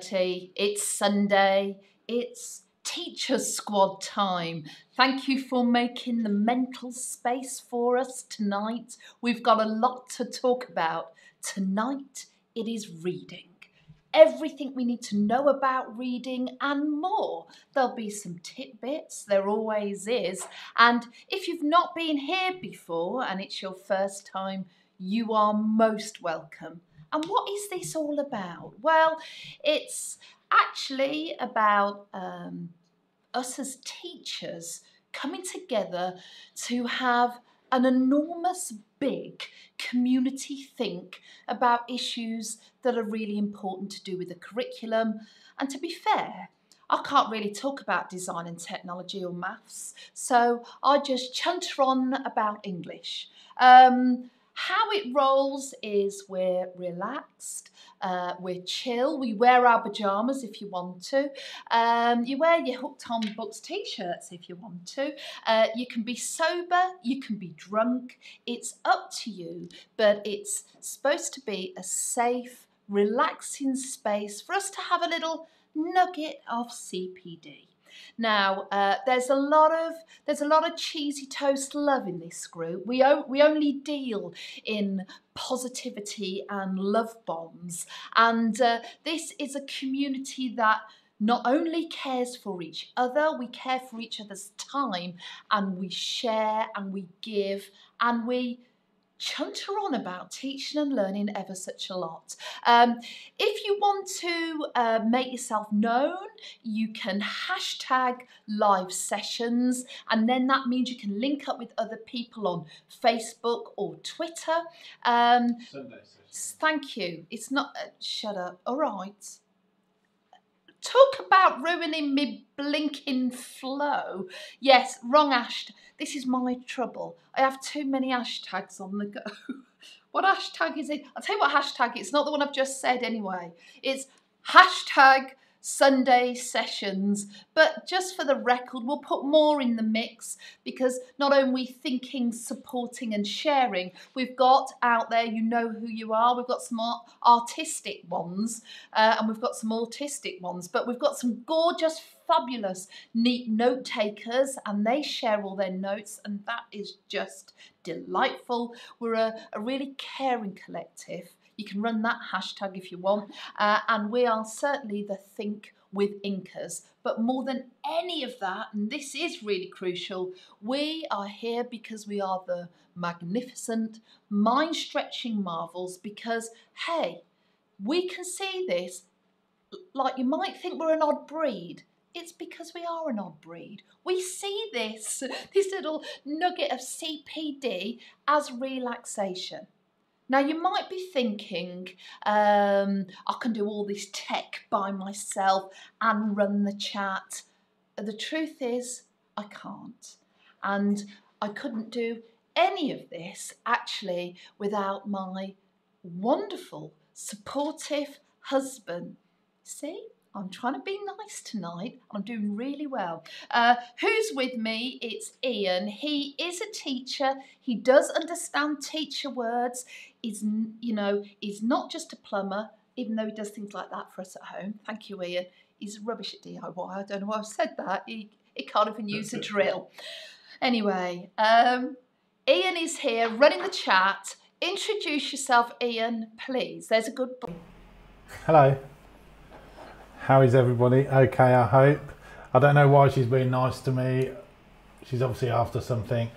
7:30. It's Sunday. It's teacher squad time. Thank you for making the mental space for us tonight. We've got a lot to talk about. Tonight it is reading. Everything we need to know about reading and more. There'll be some tidbits, there always is. And if you've not been here before and it's your first time, you are most welcome. And what is this all about? Well, it's actually about um, us as teachers coming together to have an enormous big community think about issues that are really important to do with the curriculum. And to be fair, I can't really talk about design and technology or maths, so I just chunter on about English. Um, how it rolls is we're relaxed, uh, we're chill, we wear our pyjamas if you want to, um, you wear your hooked on books t-shirts if you want to, uh, you can be sober, you can be drunk, it's up to you, but it's supposed to be a safe, relaxing space for us to have a little nugget of CPD. Now, uh, there's a lot of there's a lot of cheesy toast love in this group. We o- we only deal in positivity and love bombs, and uh, this is a community that not only cares for each other, we care for each other's time, and we share and we give and we chunter on about teaching and learning ever such a lot. Um, if you want to uh, make yourself known, you can hashtag live sessions, and then that means you can link up with other people on Facebook or Twitter. Um, thank you. It's not, uh, shut up. All right. Talk about ruining me blinking flow. Yes, wrong hashtag. This is my trouble. I have too many hashtags on the go. what hashtag is it? I'll tell you what hashtag. It's not the one I've just said anyway. It's hashtag Sunday sessions. But just for the record, we'll put more in the mix because not only thinking, supporting, and sharing, we've got out there, you know who you are. We've got some artistic ones uh, and we've got some autistic ones, but we've got some gorgeous, fabulous, neat note takers and they share all their notes, and that is just delightful. We're a, a really caring collective you can run that hashtag if you want. Uh, and we are certainly the Think with Incas. But more than any of that, and this is really crucial, we are here because we are the magnificent, mind stretching marvels. Because, hey, we can see this like you might think we're an odd breed. It's because we are an odd breed. We see this, this little nugget of CPD as relaxation. Now, you might be thinking, um, I can do all this tech by myself and run the chat. The truth is, I can't. And I couldn't do any of this actually without my wonderful, supportive husband. See? I'm trying to be nice tonight. I'm doing really well. Uh, who's with me? It's Ian. He is a teacher. He does understand teacher words. He's, you know, he's not just a plumber, even though he does things like that for us at home. Thank you, Ian. He's rubbish at DIY. I don't know why I've said that. He, he can't even use a drill. Anyway, um, Ian is here running the chat. Introduce yourself, Ian, please. There's a good boy. Hello. How is everybody? Okay, I hope. I don't know why she's being nice to me. She's obviously after something.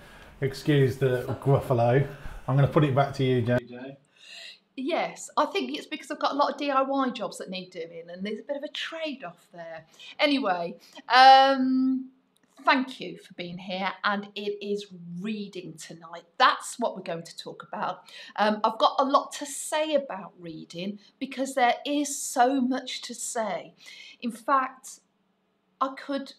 Excuse the gruffalo. I'm going to put it back to you, JJ. Yes, I think it's because I've got a lot of DIY jobs that need doing, and there's a bit of a trade off there. Anyway, um, thank you for being here and it is reading tonight. That's what we're going to talk about. Um, i've got a lot to say about reading because there is so much to say. In fact i could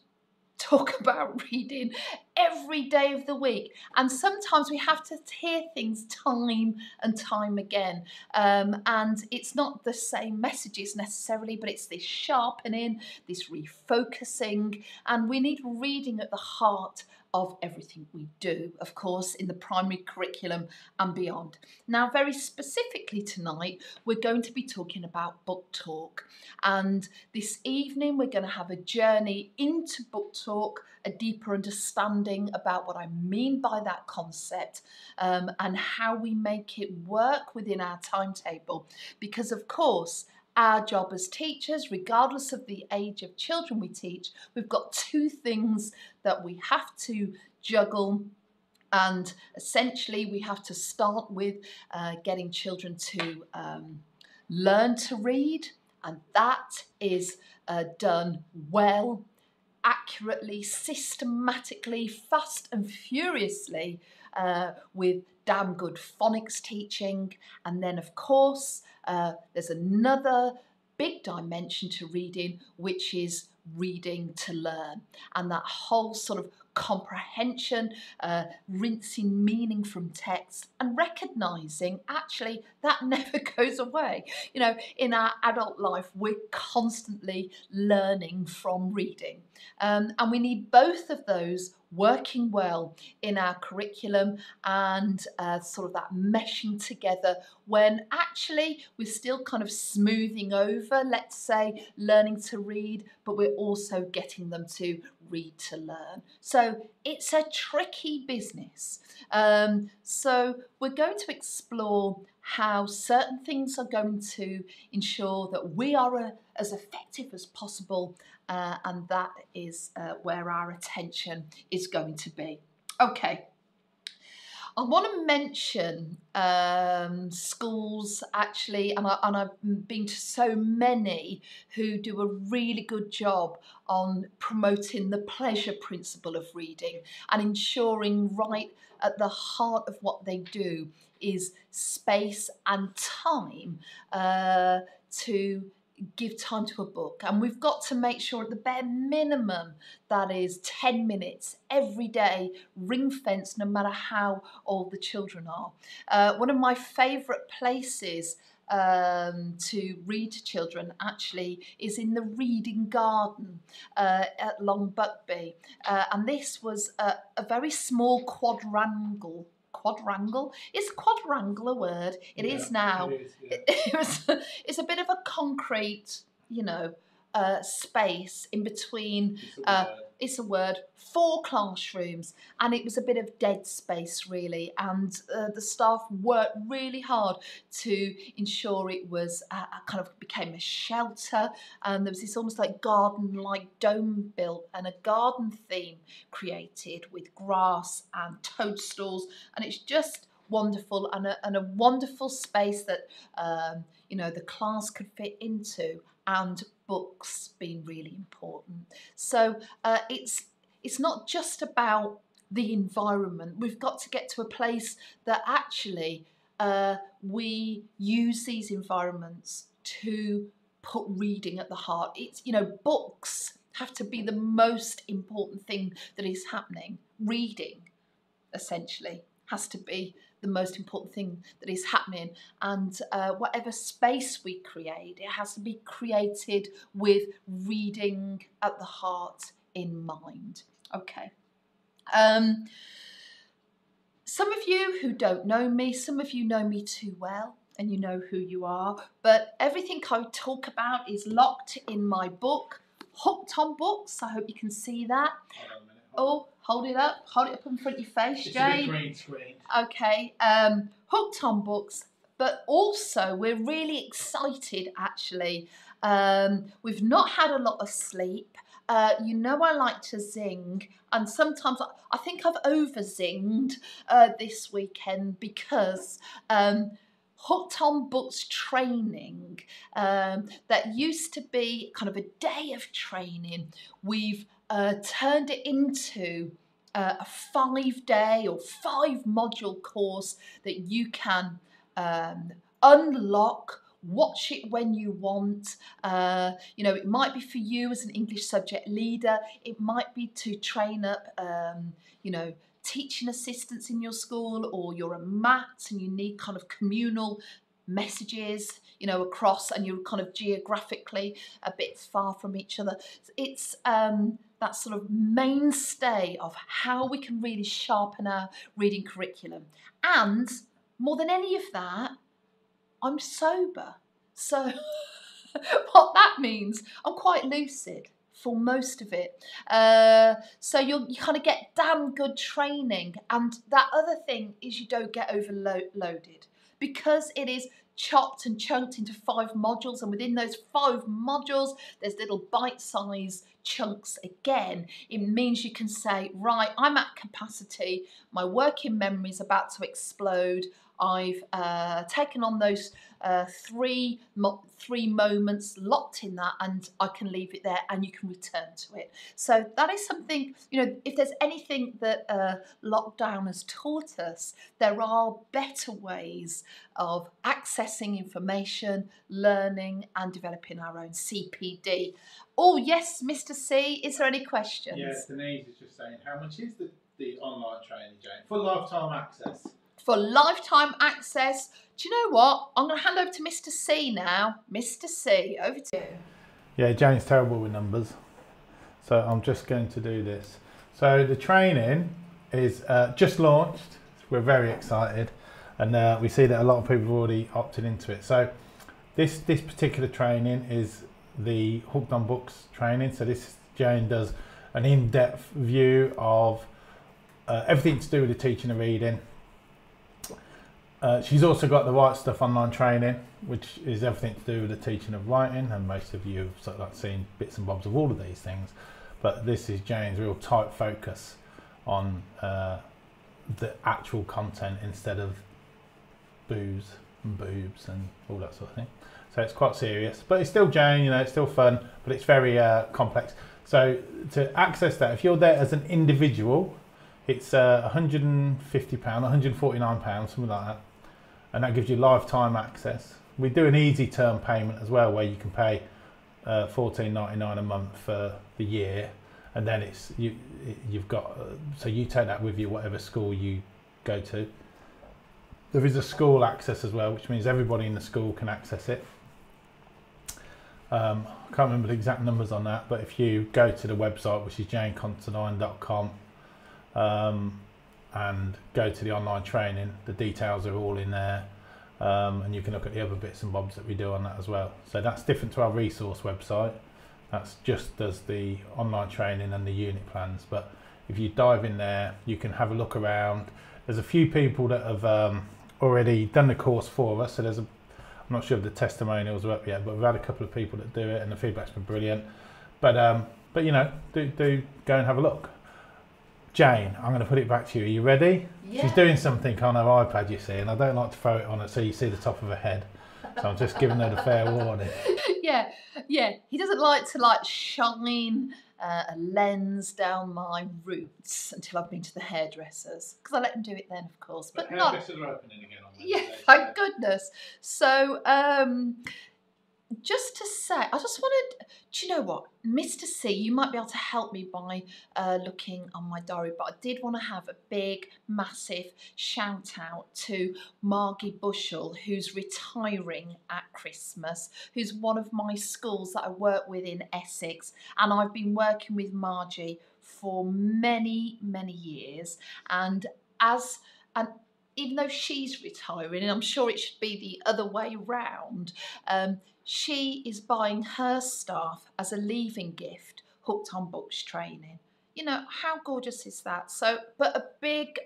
talk about reading every day of the week. And sometimes we have to hear things time and time again. Um, and it's not the same messages necessarily, but it's this sharpening, this refocusing. And we need reading at the heart of everything we do, of course, in the primary curriculum and beyond. Now, very specifically tonight, we're going to be talking about book talk. And this evening, we're going to have a journey into book talk, a deeper understanding about what I mean by that concept um, and how we make it work within our timetable. Because, of course, our job as teachers, regardless of the age of children we teach, we've got two things that we have to juggle. And essentially, we have to start with uh, getting children to um, learn to read, and that is uh, done well, accurately, systematically, fast and furiously uh, with damn good phonics teaching. And then, of course, uh, there's another big dimension to reading, which is reading to learn. And that whole sort of comprehension, uh, rinsing meaning from text, and recognizing actually that never goes away. You know, in our adult life, we're constantly learning from reading. Um, and we need both of those working well in our curriculum and uh, sort of that meshing together when actually we're still kind of smoothing over, let's say, learning to read, but we're also getting them to read to learn. So it's a tricky business. Um, so we're going to explore how certain things are going to ensure that we are a, as effective as possible uh, and that is uh, where our attention is going to be. Okay. I want to mention um, schools actually, and, I, I've been to so many who do a really good job on promoting the pleasure principle of reading and ensuring right at the heart of what they do is space and time uh, to give time to a book. And we've got to make sure at the bare minimum that is 10 minutes every day, ring fence, no matter how old the children are. Uh, one of my favourite places um, to read to children actually is in the reading garden uh, at Long Buckby. Uh, and this was a, a very small quadrangle quadrangle. Is quadrangle a word? It yeah, is now. It is, yeah. it was, it's a bit of a concrete, you know, uh, space in between. Uh, it's a word. Four classrooms, and it was a bit of dead space really. And uh, the staff worked really hard to ensure it was kind of became a shelter. And there was this almost like garden-like dome built, and a garden theme created with grass and toadstools, and it's just wonderful and a, and a wonderful space that um, you know the class could fit into and books being really important. So uh, it's it's not just about the environment. We've got to get to a place that actually uh, we use these environments to put reading at the heart. It's you know books have to be the most important thing that is happening. Reading, essentially, has to be the most important thing that is happening. And uh, whatever space we create, it has to be created with reading at the heart in mind. Okay. Um, some of you who don't know me, some of you know me too well and you know who you are, but everything I talk about is locked in my book, Hooked on Books. I hope you can see that. Oh, hold it up. Hold it up in front of your face, it's Jane. green screen. Okay. Um, hooked on books, but also we're really excited. Actually, um, we've not had a lot of sleep. Uh, you know I like to zing, and sometimes I, I think I've over zinged uh, this weekend because. Um, Hooked on Books training um, that used to be kind of a day of training. We've uh, turned it into uh, a five day or five module course that you can um, unlock watch it when you want. Uh, you know, it might be for you as an English subject leader, it might be to train up, um, you know, teaching assistants in your school, or you're a MAT and you need kind of communal messages, you know, across and you're kind of geographically a bit far from each other. It's um, that sort of mainstay of how we can really sharpen our reading curriculum. And more than any of that, I'm sober. So, what that means, I'm quite lucid for most of it. Uh, so you'll, you kind of get damn good training. And that other thing is you don't get overloaded because it is chopped and chunked into five modules and within those five modules there's little bite-sized chunks again. It means you can say right i'm at capacity. My working memory is about to explode I've uh, taken on those uh, three mo- three moments, locked in that, and I can leave it there, and you can return to it. So that is something you know. If there's anything that uh, lockdown has taught us, there are better ways of accessing information, learning, and developing our own CPD. Oh yes, Mr. C. Is there any questions? Yes, Denise is just saying, how much is the, the online training, Jane, for lifetime access? For lifetime access. Do you know what? I'm going to hand over to Mr. C now. Mr. C, over to you. Yeah, Jane's terrible with numbers. So I'm just going to do this. So the training is uh, just launched. We're very excited. And uh, we see that a lot of people have already opted into it. So this, this particular training is the Hooked on Books training. So this Jane does an in-depth view of uh, everything to do with the teaching of reading, uh, she's also got the Write Stuff online training, which is everything to do with the teaching of writing, and most of you have sort of like seen bits and bobs of all of these things. But this is Jane's real tight focus on uh, the actual content instead of booze and boobs and all that sort of thing. So it's quite serious, but it's still Jane, you know, it's still fun, but it's very uh, complex. So to access that, if you're there as an individual, it's uh, 150 pound, 149 pounds, something like that and that gives you lifetime access. We do an easy term payment as well, where you can pay uh, fourteen ninety nine a month for the year, and then it's you you've got uh, so you take that with you whatever school you go to. There is a school access as well, which means everybody in the school can access it. Um, I can't remember the exact numbers on that, but if you go to the website, which is janeconsidine.com, um, and go to the online training. The details are all in there. Um, and you can look at the other bits and bobs that we do on that as well. So that's different to our resource website. That's just does the online training and the unit plans. But if you dive in there, you can have a look around. There's a few people that have um, already done the course for us. So there's a, I'm not sure if the testimonials are up yet, but we've had a couple of people that do it, and the feedback's been brilliant. But um, but you know, do do go and have a look. Jane, I'm going to put it back to you. Are you ready? Yeah. She's doing something on her iPad, you see, and I don't like to throw it on her so you see the top of her head. So I'm just giving her the fair warning. yeah, yeah. He doesn't like to like shine uh, a lens down my roots until I've been to the hairdressers because I let them do it then, of course. But, but not. Hairdressers are opening again on Yeah, thank goodness. So um, just to say, I just wanted, do you know what, Mr. C, you might be able to help me by uh, looking on my diary, but I did want to have a big, massive shout out to Margie Bushell, who's retiring at Christmas, who's one of my schools that I work with in Essex, and I've been working with Margie for many, many years, and as and even though she's retiring, and I'm sure it should be the other way round, um, she is buying her staff as a leaving gift hooked on books training. You know, how gorgeous is that? So, but a big,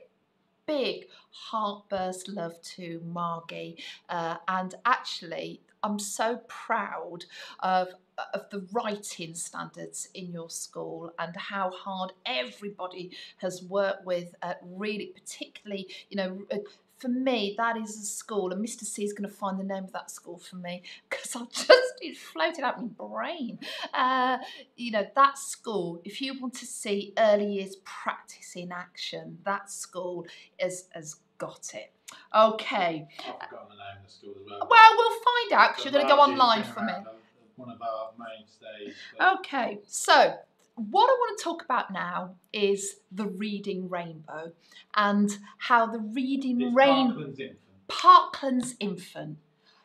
big heartburst love to Margie. Uh, and actually, I'm so proud of of the writing standards in your school and how hard everybody has worked with uh, really particularly you know uh, for me, that is a school, and Mr. C is going to find the name of that school for me because I've just it floated out my brain. Uh, you know, that school, if you want to see early years practice in action, that school has, has got it. Okay. I've forgotten the name of the school as well. Well, we'll find out because you're going to go online for me. One of our mainstays. Okay, so what I want to talk about now is the reading rainbow and how the reading rainbow. Parklands infant. Parklands infant.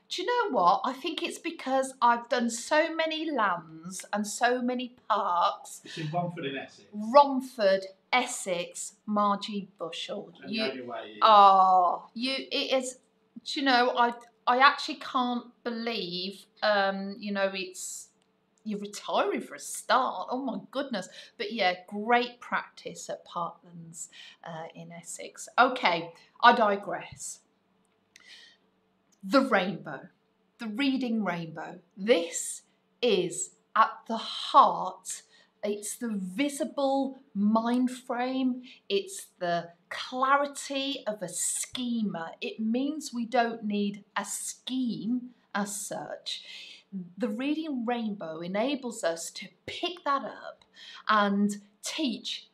do you know what? I think it's because I've done so many lands and so many parks. It's in Romford in Essex. Romford, Essex, Margie Bushell. You, the only way is- oh, you. It is. Do you know? I I actually can't believe. Um, you know, it's you're retiring for a start. Oh my goodness! But yeah, great practice at Parklands uh, in Essex. Okay, I digress. The rainbow, the reading rainbow. This is at the heart. It's the visible mind frame. It's the clarity of a schema. It means we don't need a scheme as such. The reading rainbow enables us to pick that up and teach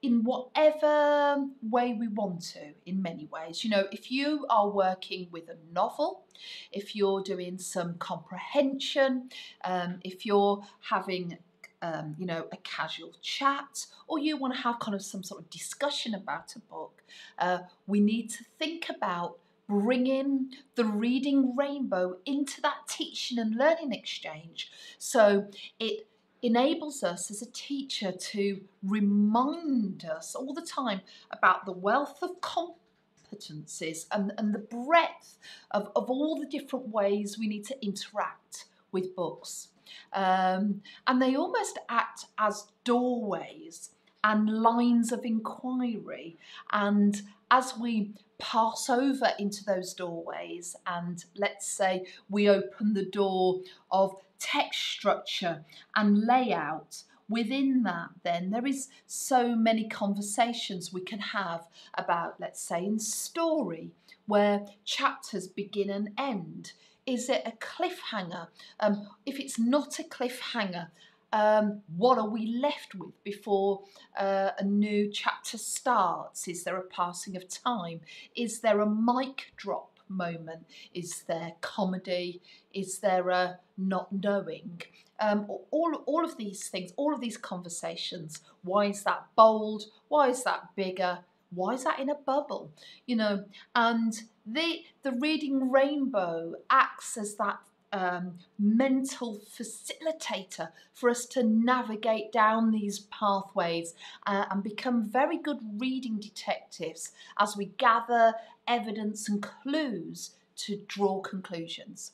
in whatever way we want to, in many ways. You know, if you are working with a novel, if you're doing some comprehension, um, if you're having um, you know, a casual chat, or you want to have kind of some sort of discussion about a book, uh, we need to think about bringing the reading rainbow into that teaching and learning exchange. So it enables us as a teacher to remind us all the time about the wealth of competencies and, and the breadth of, of all the different ways we need to interact with books. Um, and they almost act as doorways and lines of inquiry. And as we pass over into those doorways, and let's say we open the door of text structure and layout, within that, then there is so many conversations we can have about, let's say, in story, where chapters begin and end. Is it a cliffhanger? Um, if it's not a cliffhanger, um, what are we left with before uh, a new chapter starts? Is there a passing of time? Is there a mic drop moment? Is there comedy? Is there a not knowing? Um, all, all of these things, all of these conversations. Why is that bold? Why is that bigger? Why is that in a bubble? You know, and the the reading rainbow acts as that um, mental facilitator for us to navigate down these pathways uh, and become very good reading detectives as we gather evidence and clues to draw conclusions.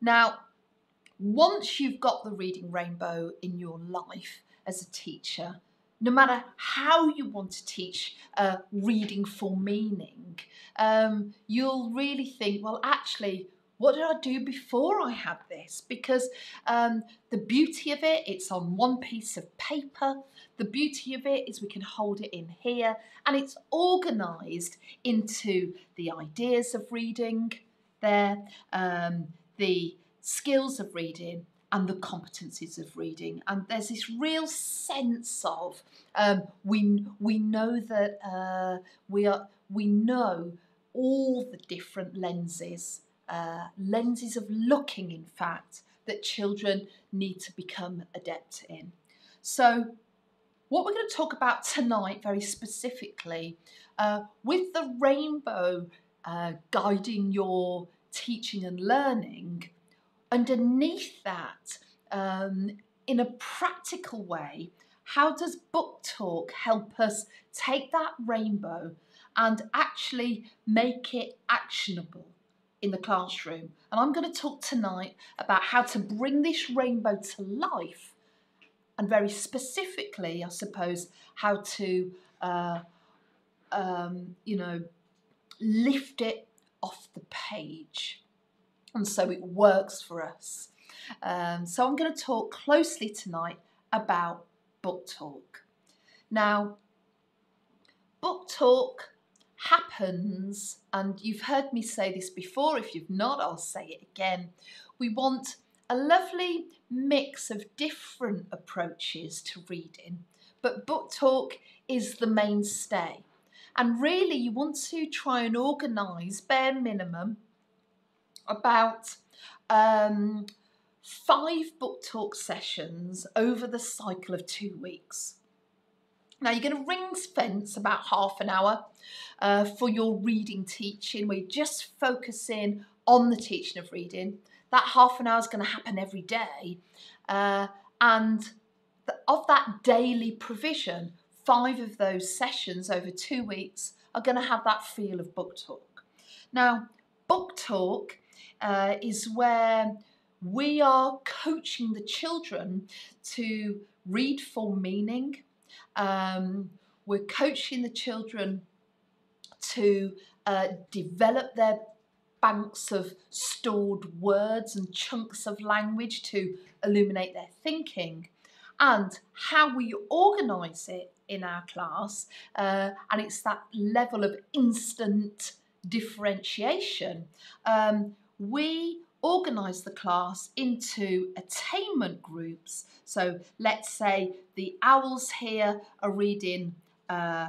Now, once you've got the reading rainbow in your life as a teacher, no matter how you want to teach uh, reading for meaning, um, you'll really think, well, actually, what did I do before I had this? Because um, the beauty of it, it's on one piece of paper. The beauty of it is we can hold it in here and it's organised into the ideas of reading there, um, the skills of reading, and the competencies of reading. And there's this real sense of um, we we know that uh, we are we know all the different lenses uh, lenses of looking, in fact, that children need to become adept in. So, what we're going to talk about tonight, very specifically, uh, with the rainbow uh, guiding your teaching and learning, underneath that, um, in a practical way, how does book talk help us take that rainbow and actually make it actionable? in the classroom. And I'm going to talk tonight about how to bring this rainbow to life and very specifically, I suppose, how to, uh, um, you know, lift it off the page. And so it works for us. Um, so I'm going to talk closely tonight about book talk. Now, book talk happens, and you've heard me say this before, if you've not, I'll say it again. We want a lovely mix of different approaches to reading, but book talk is the mainstay. And really, you want to try and organise, bare minimum, about um, five book talk sessions over the cycle of two weeks. Now you're going to ring fence about half an hour uh, for your reading teaching. We're just focusing on the teaching of reading. That half an hour is going to happen every day. Uh, and the, of that daily provision, five of those sessions over two weeks are going to have that feel of book talk. Now, book talk uh, is where we are coaching the children to read for meaning. Um, we're coaching the children to uh, develop their banks of stored words and chunks of language to illuminate their thinking. And how we organise it in our class, uh, and it's that level of instant differentiation. Um, we organise the class into attainment groups. So let's say the owls here are reading uh,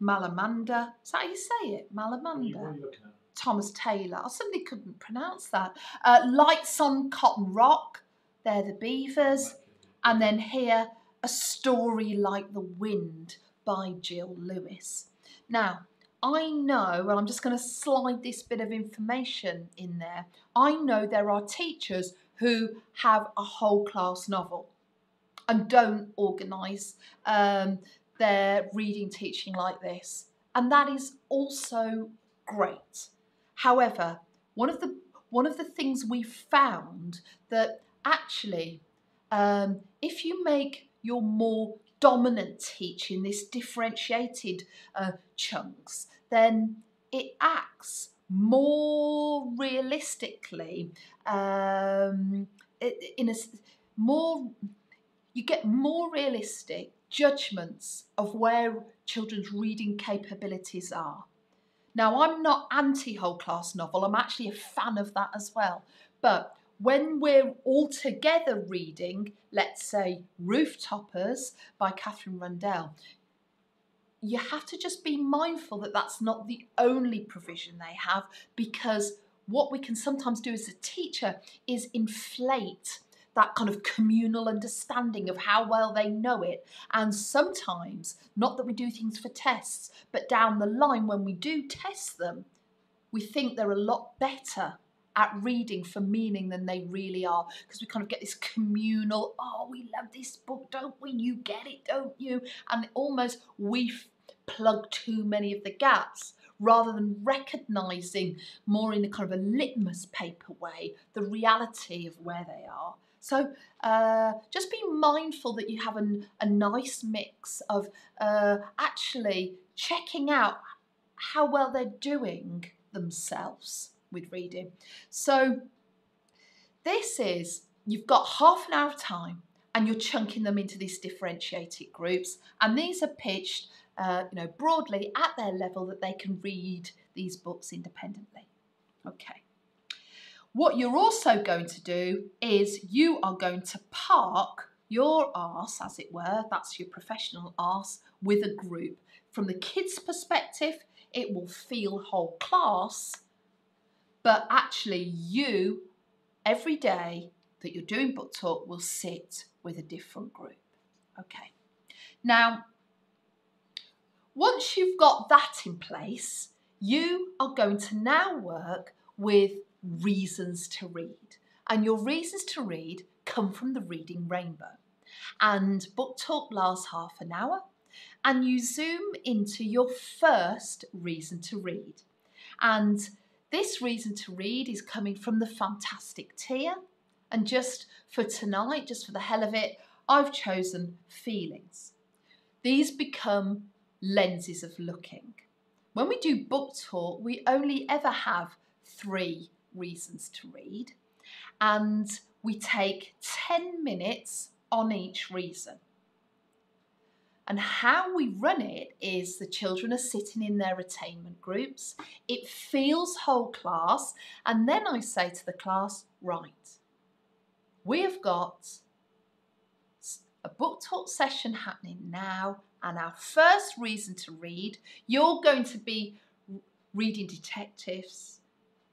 Malamander. Is that how you say it? Malamander. Thomas Taylor. I suddenly couldn't pronounce that. Uh, Lights on Cotton Rock. They're the beavers. And then here, A Story Like the Wind by Gill Lewis. Now, I know, and I'm just going to slide this bit of information in there. I know there are teachers who have a whole class novel and don't organise um, their reading teaching like this. And that is also great. However, one of the one of the things we found that actually, um, if you make your more dominant teaching, this differentiated uh, chunks, then it acts more realistically um, in a more you get more realistic judgments of where children's reading capabilities are. Now, I'm not anti whole class novel, I'm actually a fan of that as well. But when we're all together reading, let's say Rooftoppers by Katherine Rundell, you have to just be mindful that that's not the only provision they have because what we can sometimes do as a teacher is inflate that kind of communal understanding of how well they know it. And sometimes, not that we do things for tests, but down the line when we do test them, we think they're a lot better at reading for meaning than they really are because we kind of get this communal oh we love this book don't we? You get it don't you? And almost we plug too many of the gaps rather than recognizing more in a kind of a litmus paper way the reality of where they are. So uh, just be mindful that you have an, a nice mix of uh, actually checking out how well they're doing themselves with reading. So this is, you've got half an hour of time and you're chunking them into these differentiated groups and these are pitched uh, you know, broadly at their level that they can read these books independently. Okay. What you're also going to do is you are going to park your arse, as it were, that's your professional arse, with a group. From the kids' perspective, it will feel whole class, but actually you, every day that you're doing book talk, will sit with a different group. Okay. Now, once you've got that in place, you are going to now work with reasons to read. And your reasons to read come from the Reading Rainbow. And book talk lasts half an hour, and you zoom into your first reason to read. And this reason to read is coming from the Fantastic tier. And just for tonight, just for the hell of it, I've chosen feelings. These become lenses of looking. When we do book talk, we only ever have three reasons to read, and we take 10 minutes on each reason. And how we run it is the children are sitting in their attainment groups, it feels whole class, and then I say to the class, right, we have got a book talk session happening now, and our first reason to read, you're going to be reading detectives,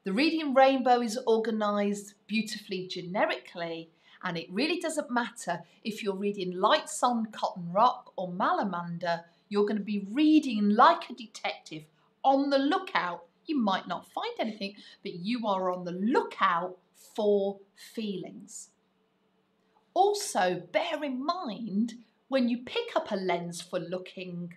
the Reading Rainbow is organised beautifully generically, and it really doesn't matter if you're reading Lights on Cotton Rock or Malamander, you're going to be reading like a detective on the lookout. You might not find anything, but you are on the lookout for feelings. Also, bear in mind when you pick up a lens for looking,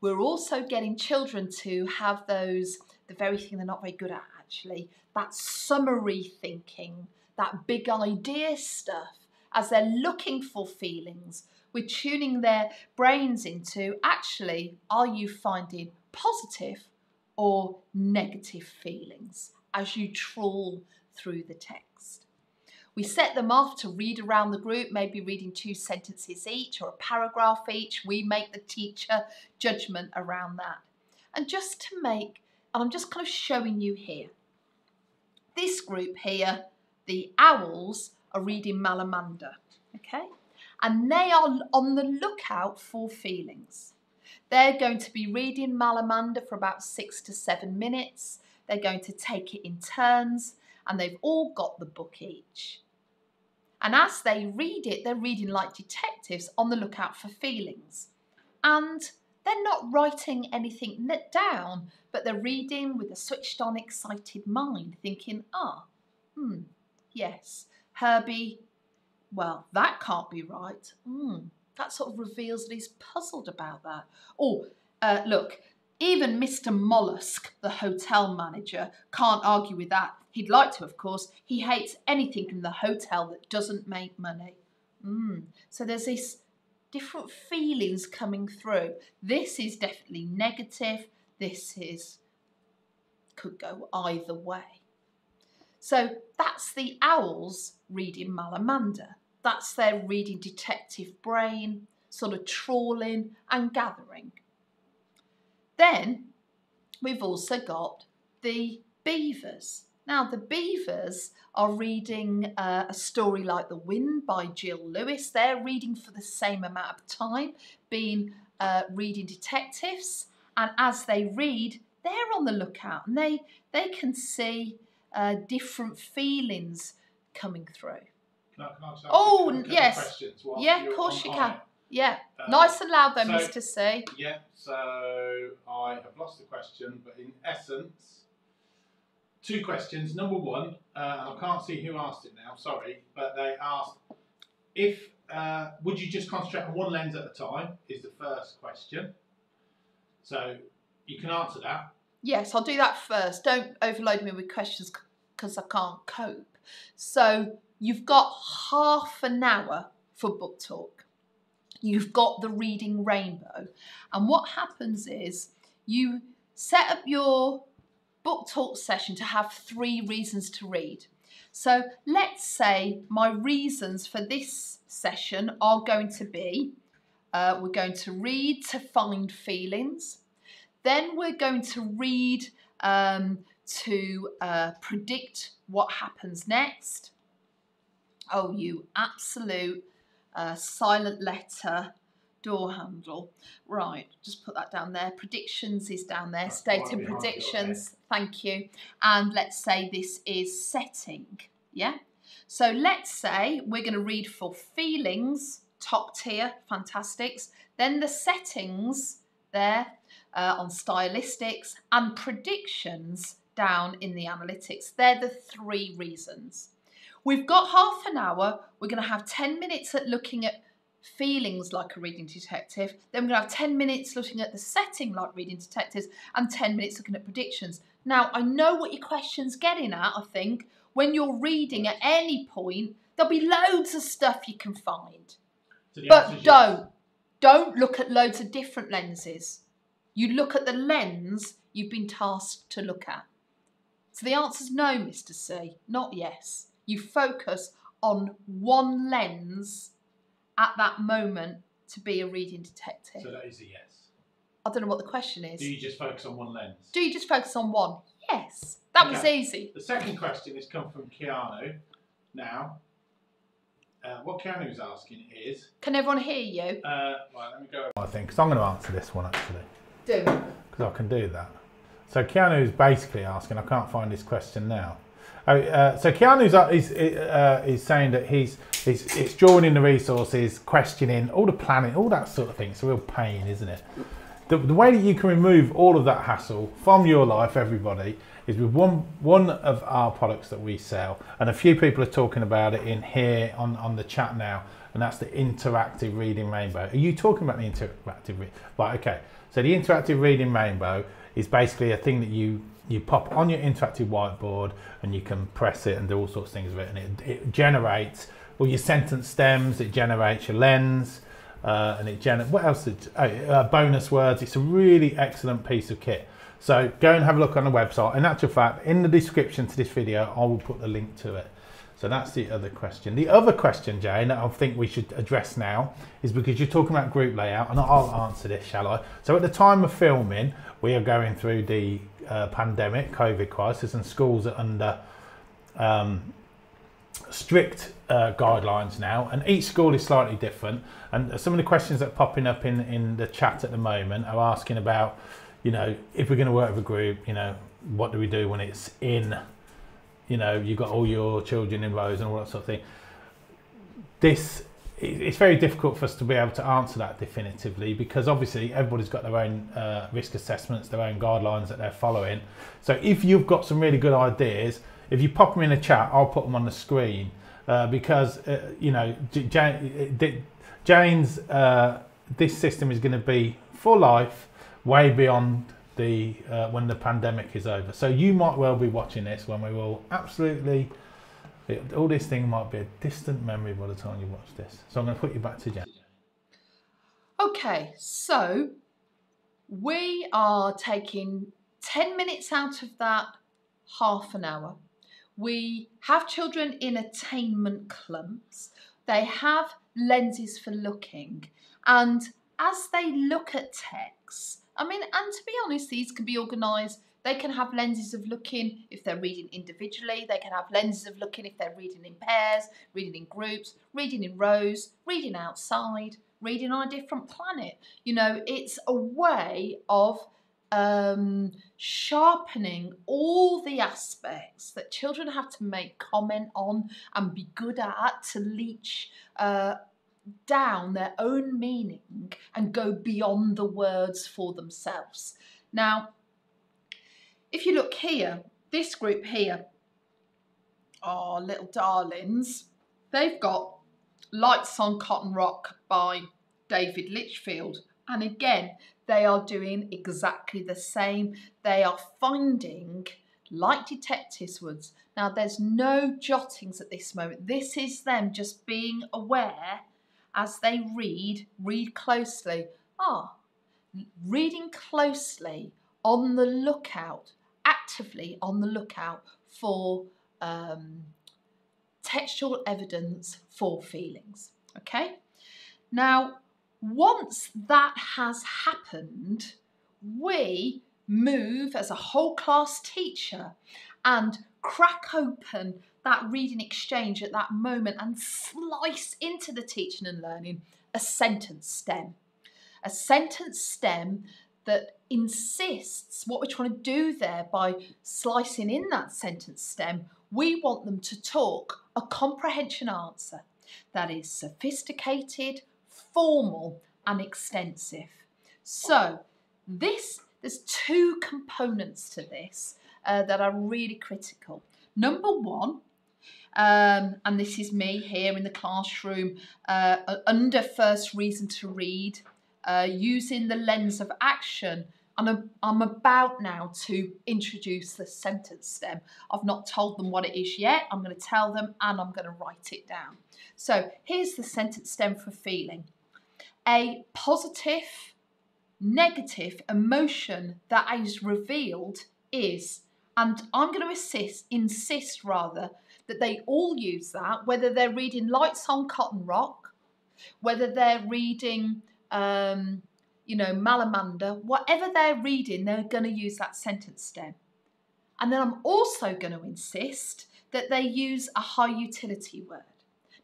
we're also getting children to have those, the very thing they're not very good at actually, that summary thinking, that big idea stuff, as they're looking for feelings. We're tuning their brains into actually, are you finding positive or negative feelings as you trawl through the text? We set them off to read around the group, maybe reading two sentences each or a paragraph each. We make the teacher judgment around that. And just to make, and I'm just kind of showing you here, this group here, the owls are reading Malamander, okay? And they are on the lookout for feelings. They're going to be reading Malamander for about six to seven minutes. They're going to take it in turns and they've all got the book each. And as they read it, they're reading like detectives on the lookout for feelings. And they're not writing anything down, but they're reading with a switched on, excited mind, thinking, ah, hmm, yes, Herbie, well, that can't be right. Hmm, that sort of reveals that he's puzzled about that. Oh, uh, look, even Mr. Mollusk, the hotel manager, can't argue with that. He'd like to, of course. He hates anything in the hotel that doesn't make money. Mm. So there's these different feelings coming through. This is definitely negative. This is could go either way. So that's the owls reading Malamander. That's their reading detective brain, sort of trawling and gathering. Then we've also got the beavers. Now, the beavers are reading uh, a story like The Wind by Gill Lewis. They're reading for the same amount of time, being uh, reading detectives. And as they read, they're on the lookout and they, they can see uh, different feelings coming through. Can I, can I oh, yes. Yeah, of course you can. Yeah, uh, nice and loud though, so, Mr. C. Yeah, so I have lost the question, but in essence, two questions. Number one, uh, I can't see who asked it now, sorry, but they asked if uh, would you just concentrate on one lens at a time, is the first question. So you can answer that. Yes, I'll do that first. Don't overload me with questions because I can't cope. So you've got half an hour for book talk you've got the reading rainbow. And what happens is you set up your book talk session to have three reasons to read. So let's say my reasons for this session are going to be uh, we're going to read to find feelings, then we're going to read um, to uh, predict what happens next. Oh, you absolute uh, silent letter door handle. Right, just put that down there. Predictions is down there. Stating predictions. Thank you. And let's say this is setting. Yeah. So let's say we're going to read for feelings, top tier, fantastics. Then the settings there uh, on stylistics and predictions down in the analytics. They're the three reasons. We've got half an hour. We're going to have 10 minutes at looking at feelings like a reading detective. Then we're going to have 10 minutes looking at the setting like reading detectives and 10 minutes looking at predictions. Now, I know what your question's getting at, I think. When you're reading at any point, there'll be loads of stuff you can find. So but don't. Yes. Don't look at loads of different lenses. You look at the lens you've been tasked to look at. So the answer's no, Mr. C, not yes you focus on one lens at that moment to be a reading detective. So that is a yes. I don't know what the question is. Do you just focus on one lens? Do you just focus on one? Yes. That okay. was easy. The second question has come from Keanu. Now, uh, what Keanu's asking is... Can everyone hear you? Uh, right, let me go. I think, because I'm going to answer this one actually. Because I can do that. So Keanu is basically asking, I can't find his question now. Oh, uh, so Keanu's uh, is, uh, is saying that he's, he's it's drawing in the resources, questioning all the planning, all that sort of thing. It's a real pain, isn't it? the, the way that you can remove all of that hassle from your life, everybody, is with one one of our products that we sell, and a few people are talking about it in here on, on the chat now, and that's the interactive reading rainbow. Are you talking about the interactive? Right, okay. So the interactive reading rainbow is basically a thing that you you pop on your interactive whiteboard, and you can press it and do all sorts of things with it, and it, it generates all your sentence stems. It generates your lens. Uh, and it generates what else? Oh, uh, bonus words. It's a really excellent piece of kit. So go and have a look on the website. In actual fact, in the description to this video, I will put the link to it. So that's the other question. The other question, Jane, that I think we should address now is because you're talking about group layout, and I'll answer this, shall I? So at the time of filming, we are going through the uh, pandemic, COVID crisis, and schools are under um, strict uh, guidelines now, and each school is slightly different. And some of the questions that are popping up in, in the chat at the moment are asking about you know, if we're going to work with a group, you know, what do we do when it's in, you know, you've got all your children in rows and all that sort of thing. This, it's very difficult for us to be able to answer that definitively because obviously everybody's got their own uh, risk assessments, their own guidelines that they're following. So if you've got some really good ideas, if you pop them in a chat, I'll put them on the screen uh, because, uh, you know, Jane, Jane's, uh, this system is going to be for life way beyond the uh, when the pandemic is over. So you might well be watching this when we will absolutely. All this thing might be a distant memory by the time you watch this. So I'm going to put you back to Jen. Okay, so we are taking 10 minutes out of that half an hour. We have children in attainment clumps. They have lenses for looking. And as they look at text, I mean, and to be honest, these can be organised. They can have lenses of looking if they're reading individually. They can have lenses of looking if they're reading in pairs, reading in groups, reading in rows, reading outside, reading on a different planet. You know, it's a way of um, sharpening all the aspects that children have to make comment on and be good at to leach uh, down their own meaning and go beyond the words for themselves. Now, if you look here, this group here, oh, little darlings, they've got Lights on Cotton Rock by David Litchfield. And again, they are doing exactly the same. They are finding, like detectives would. Now, there's no jottings at this moment. This is them just being aware as they read, read closely. Ah, reading closely, on the lookout, actively on the lookout for um, textual evidence for feelings. Okay? Now, once that has happened, we move as a whole class teacher and crack open that reading exchange at that moment and slice into the teaching and learning a sentence stem. A sentence stem that insists what we're trying to do there by slicing in that sentence stem, we want them to talk a comprehension answer that is sophisticated, formal, and extensive. So, this there's two components to this uh, that are really critical. Number one um, and this is me here in the classroom uh, under first reason to read, uh, using the lens of action. And I'm about now to introduce the sentence stem. I've not told them what it is yet. I'm going to tell them and I'm going to write it down. So here's the sentence stem for feeling. A positive, negative emotion that is revealed is, and I'm going to insist, insist rather, they all use that, whether they're reading Lights on Cotton Rock, whether they're reading, um, you know, Malamander, whatever they're reading, they're going to use that sentence stem. And then I'm also going to insist that they use a high utility word.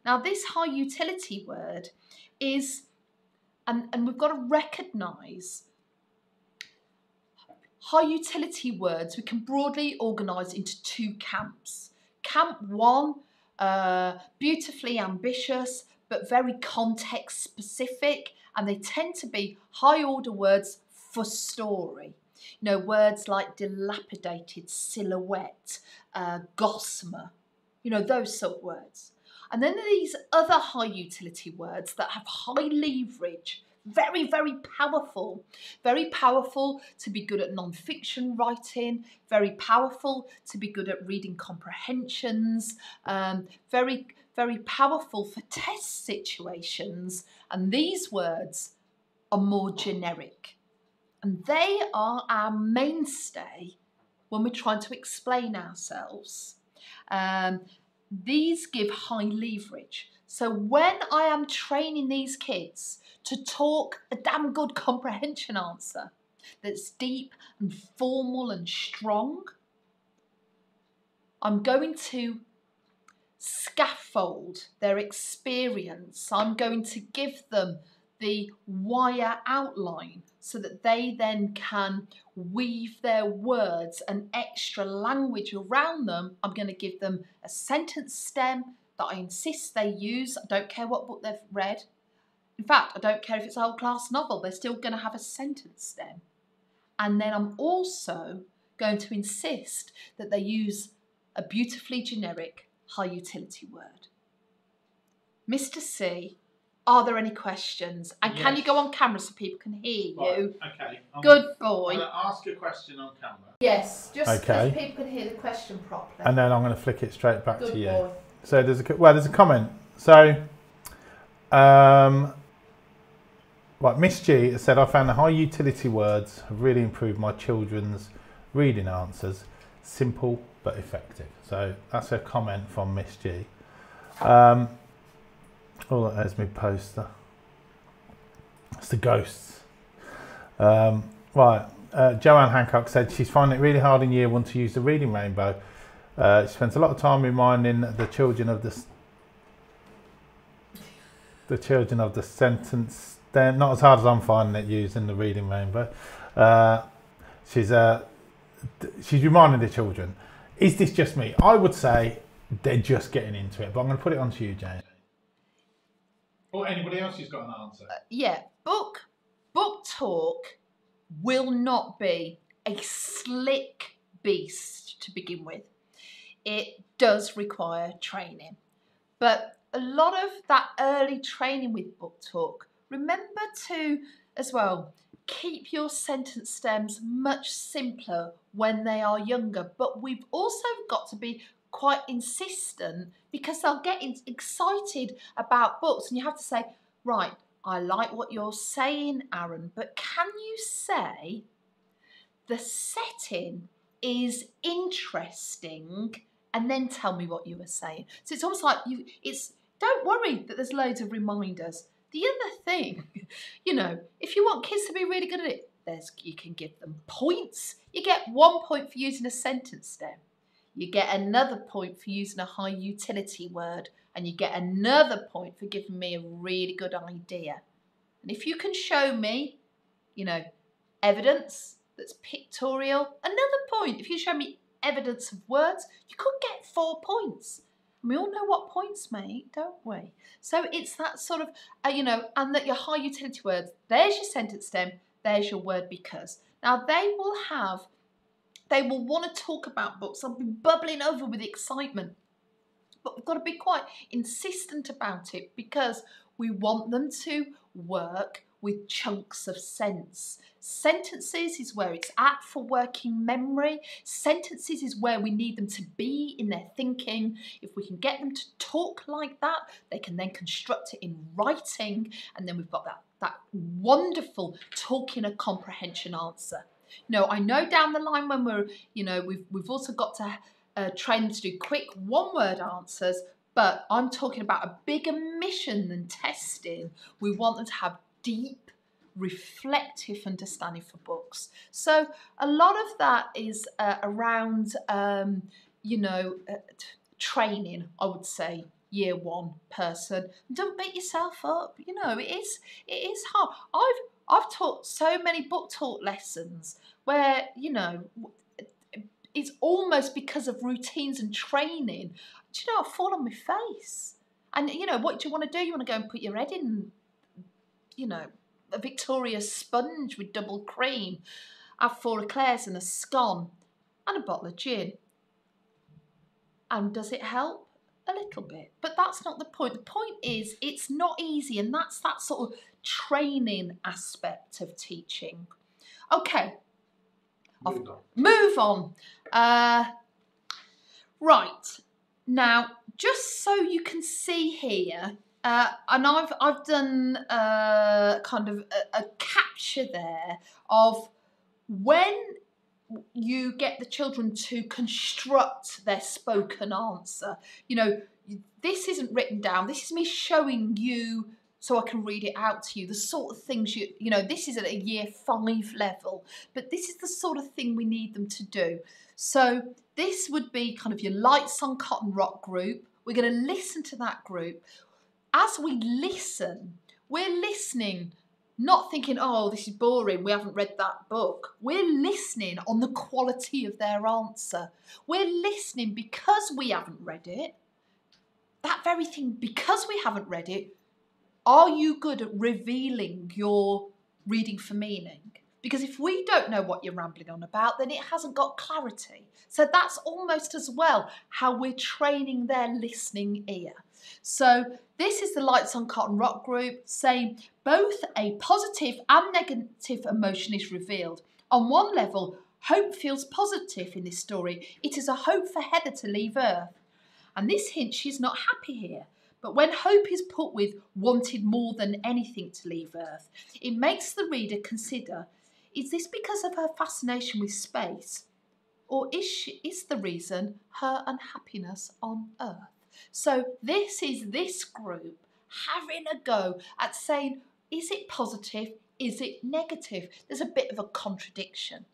Now, this high utility word is, and, and we've got to recognise high utility words we can broadly organise into two camps. Camp one, uh, beautifully ambitious, but very context specific, and they tend to be high order words for story. You know, words like dilapidated, silhouette, uh, gossamer, you know, those sort of words. And then there are these other high utility words that have high leverage, very, very powerful. Very powerful to be good at non-fiction writing, very powerful to be good at reading comprehensions, um, very, very powerful for test situations. And these words are more generic. And they are our mainstay when we're trying to explain ourselves. Um, these give high leverage. So when I am training these kids to talk a damn good comprehension answer that's deep and formal and strong, I'm going to scaffold their experience. I'm going to give them the wire outline so that they then can weave their words and extra language around them. I'm going to give them a sentence stem that I insist they use. I don't care what book they've read. In fact, I don't care if it's a whole class novel, they're still going to have a sentence stem. And then I'm also going to insist that they use a beautifully generic high utility word. Mr. C, are there any questions? And can you go on camera so people can hear you? okay. I'm Good boy. gonna ask a question on camera. Yes, just Okay. so people can hear the question properly. And then I'm going to flick it straight back Good to you. boy. So there's a well, there's a comment. So, um, right, Miss G has said I found the high utility words have really improved my children's reading answers. Simple but effective. So that's a comment from Miss G. Um, oh, there's my poster. It's the ghosts. Um, right, uh, Joanne Hancock said she's finding it really hard in year one to use the reading rainbow. Uh, she spends a lot of time reminding the children of the the children of the sentence. They're not as hard as I'm finding it using the reading rainbow. Uh, she's uh, she's reminding the children. Is this just me? I would say they're just getting into it, but I'm going to put it on to you, Jane. Or anybody else who's got an answer. Yeah, book book talk will not be a slick beast to begin with. It does require training. But a lot of that early training with book talk, remember to as well keep your sentence stems much simpler when they are younger. But we've also got to be quite insistent because they'll get excited about books and you have to say, right, I like what you're saying, Aaron, but can you say the setting is interesting and then tell me what you were saying? So it's almost like you, it's, don't worry that there's loads of reminders. The other thing, you know, if you want kids to be really good at it, there's, you can give them points. You get one point for using a sentence stem. You get another point for using a high utility word, and you get another point for giving me a really good idea. And if you can show me, you know, evidence that's pictorial, another point. If you show me evidence of words, you could get four points. We all know what points make, don't we? So it's that sort of, uh, you know, and that your high utility words, there's your sentence stem, there's your word because. Now they will have they will want to talk about books. I'll be bubbling over with excitement. But we've got to be quite insistent about it because we want them to work with chunks of sense. Sentences is where it's at for working memory. Sentences is where we need them to be in their thinking. If we can get them to talk like that, they can then construct it in writing, and then we've got that, that wonderful talking a comprehension answer. No, I know down the line when we're, you know, we've we've also got to uh, train them to do quick one-word answers. But I'm talking about a bigger mission than testing. We want them to have deep, reflective understanding for books. So a lot of that is uh, around, um, you know, uh, training. I would say year one person. Don't beat yourself up. You know, it is it is hard. I've I've taught so many book talk lessons where, you know, it's almost because of routines and training. Do you know, I fall on my face. And, you know, what do you want to do? You want to go and put your head in, you know, a Victoria sponge with double cream, have four eclairs and a scone, and a bottle of gin. And does it help? A little bit. But that's not the point. The point is, it's not easy, and that's that sort of training aspect of teaching. Okay, Move on. move on. Uh, right now, just so you can see here, uh, and I've I've done uh, kind of a, a capture there of when you get the children to construct their spoken answer. You know, this isn't written down. This is me showing you so I can read it out to you. The sort of things you, you know, this is at a year five level, but this is the sort of thing we need them to do. So this would be kind of your lights on cotton rock group. We're going to listen to that group. As we listen, we're listening, not thinking, oh, this is boring, we haven't read that book. We're listening on the quality of their answer. We're listening because we haven't read it. That very thing, because we haven't read it, are you good at revealing your reading for meaning? Because if we don't know what you're rambling on about, then it hasn't got clarity. So that's almost as well how we're training their listening ear. So this is the Lights on Cotton Rock group saying both a positive and negative emotion is revealed. On one level, hope feels positive in this story. It is a hope for Heather to leave Earth. And this hints she's not happy here. But when hope is put with wanted more than anything to leave Earth, it makes the reader consider is this because of her fascination with space? Or is, she, is the reason her unhappiness on Earth? So, this is this group having a go at saying, is it positive? Is it negative? There's a bit of a contradiction.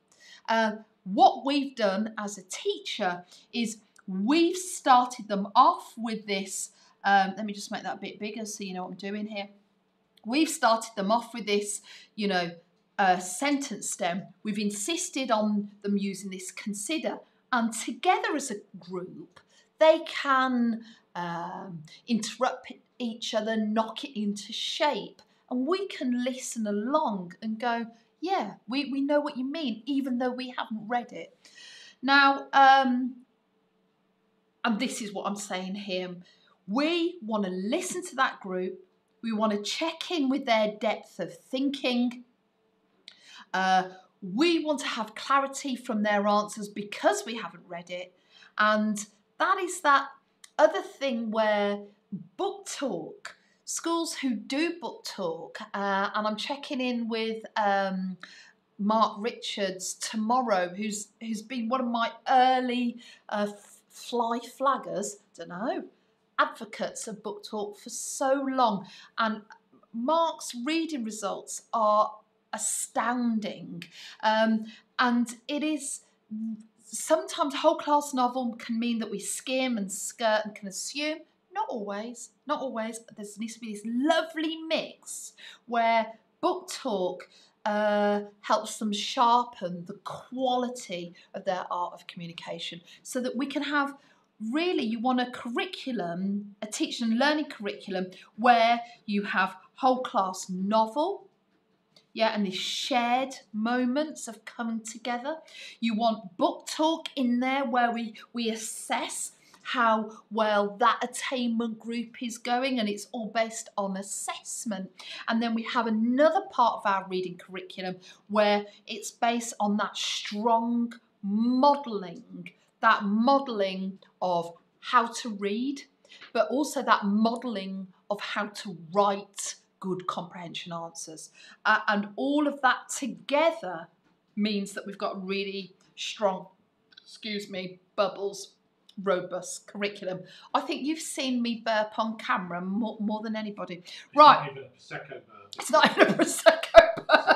Uh, what we've done as a teacher is we've started them off with this um, let me just make that a bit bigger so you know what I'm doing here. We've started them off with this, you know, uh, sentence stem. We've insisted on them using this consider. And together as a group, they can um, interrupt each other, knock it into shape. And we can listen along and go, yeah, we, we know what you mean, even though we haven't read it. Now, um, and this is what I'm saying here we want to listen to that group. We want to check in with their depth of thinking. Uh, we want to have clarity from their answers because we haven't read it. And that is that other thing where book talk, schools who do book talk, uh, and I'm checking in with um, Mark Richards tomorrow, who's who's been one of my early uh, fly flaggers. Don't know advocates of book talk for so long, and Mark's reading results are astounding. Um, and it is sometimes whole class novel can mean that we skim and skirt and can assume. Not always, not always. There needs to be this lovely mix where book talk uh, helps them sharpen the quality of their art of communication so that we can have really you want a curriculum, a teaching and learning curriculum where you have whole class novel, yeah, and these shared moments of coming together. You want book talk in there where we, we assess how well that attainment group is going, and it's all based on assessment. And then we have another part of our reading curriculum where it's based on that strong modelling that modelling of how to read, but also that modelling of how to write good comprehension answers. Uh, and all of that together means that we've got really strong, excuse me, bubbles, robust curriculum. I think you've seen me burp on camera more, more than anybody. It's right. Not even a Prosecco burp. It's not even a Prosecco burp.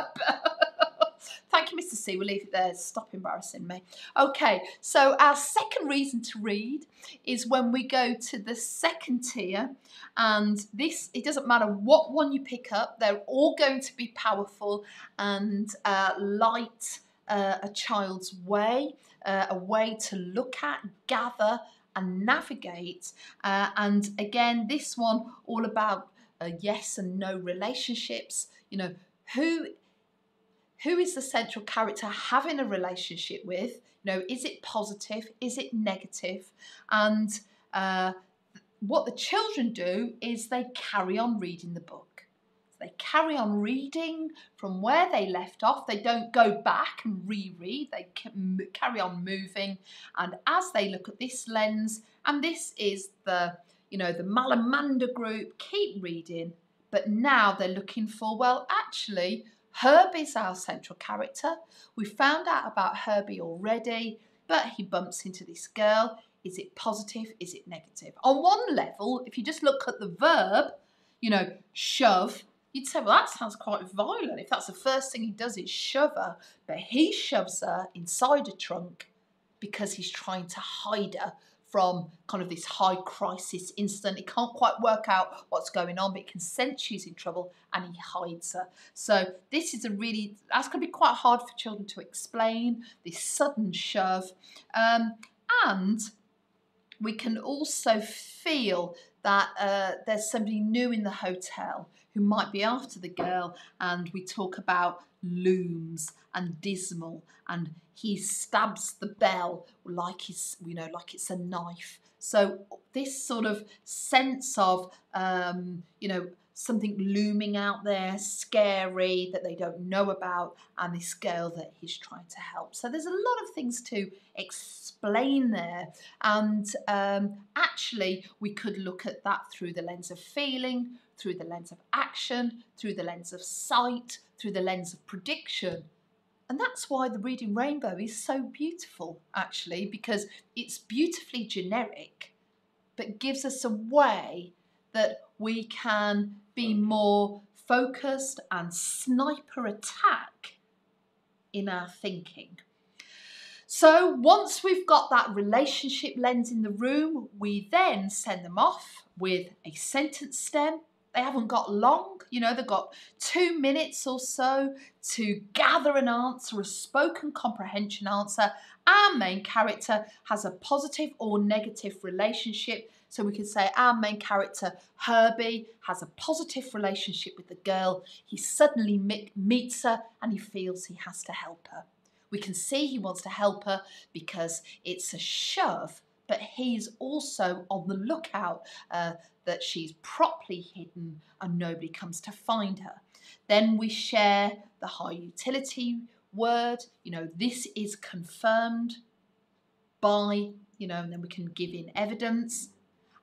Mr. C. We'll leave it there. Stop embarrassing me. Okay, so our second reason to read is when we go to the second tier. And this, it doesn't matter what one you pick up, they're all going to be powerful and uh, light uh, a child's way, uh, a way to look at, gather, and navigate. Uh, and again, this one all about uh, yes and no relationships. You know, who who is the central character having a relationship with? You know, is it positive? Is it negative? And uh, what the children do is they carry on reading the book. They carry on reading from where they left off. They don't go back and reread. They carry on moving. And as they look at this lens, and this is the, you know, the Malamander group, keep reading. But now they're looking for, well, actually, Herbie's our central character. We found out about Herbie already, but he bumps into this girl. Is it positive? Is it negative? On one level, if you just look at the verb, you know, shove, you'd say, well, that sounds quite violent. If that's the first thing he does is shove her, but he shoves her inside a trunk because he's trying to hide her from kind of this high crisis incident. He can't quite work out what's going on, but he can sense she's in trouble and he hides her. So this is a really, that's going to be quite hard for children to explain, this sudden shove. Um, and we can also feel that uh, there's somebody new in the hotel who might be after the girl, and we talk about looms and dismal, and he stabs the bell like he's, you know, like it's a knife. So this sort of sense of, um, you know, something looming out there, scary that they don't know about, and this girl that he's trying to help. So there's a lot of things to explain there, and um, actually, we could look at that through the lens of feeling, through the lens of action, through the lens of sight, through the lens of prediction. And that's why the Reading Rainbow is so beautiful, actually, because it's beautifully generic, but gives us a way that we can be more focused and sniper attack in our thinking. So once we've got that relationship lens in the room, we then send them off with a sentence stem they haven't got long, you know, they've got two minutes or so to gather an answer, a spoken comprehension answer. Our main character has a positive or negative relationship. So we could say our main character, Herbie, has a positive relationship with the girl. He suddenly meets her and he feels he has to help her. We can see he wants to help her because it's a shove but he's also on the lookout uh, that she's properly hidden and nobody comes to find her. Then we share the high utility word, you know, this is confirmed by, you know, and then we can give in evidence.